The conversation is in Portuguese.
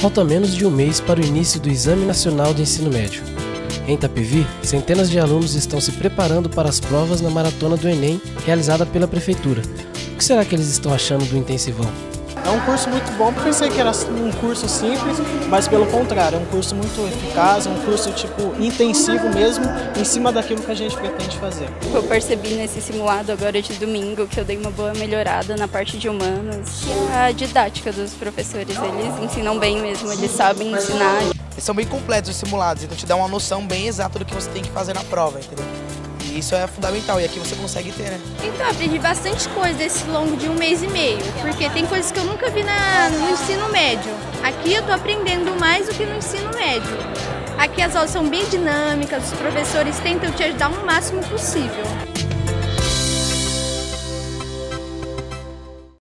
Falta menos de um mês para o início do Exame Nacional de Ensino Médio. Em Itapevi, centenas de alunos estão se preparando para as provas na maratona do Enem realizada pela Prefeitura. O que será que eles estão achando do intensivão? É um curso muito bom, porque pensei que era um curso simples, mas pelo contrário, é um curso muito eficaz, é um curso tipo intensivo mesmo, em cima daquilo que a gente pretende fazer. Eu percebi nesse simulado agora de domingo que eu dei uma boa melhorada na parte de humanos. A didática dos professores, eles ensinam bem mesmo, eles sabem ensinar. Eles são bem completos os simulados, então te dá uma noção bem exata do que você tem que fazer na prova, entendeu? E isso é fundamental, e aqui você consegue ter, né? Então, aprendi bastante coisa desse longo de um mês e meio, porque tem coisas que eu nunca vi na, no ensino médio. Aqui eu tô aprendendo mais do que no ensino médio. Aqui as aulas são bem dinâmicas, os professores tentam te ajudar o máximo possível.